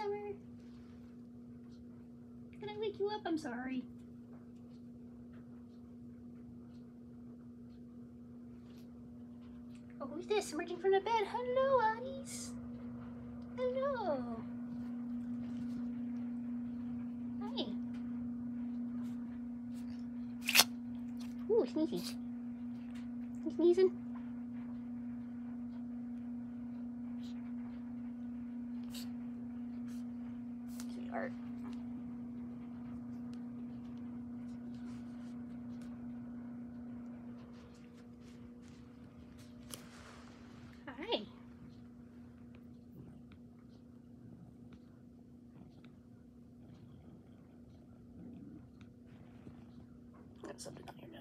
summer? Did I wake you up? I'm sorry. Oh, who's this? Emerging from the bed. Hello, Addies. Hello. Hi. Ooh, sneezing. You sneezing? Sweetheart. Hi. Got something on your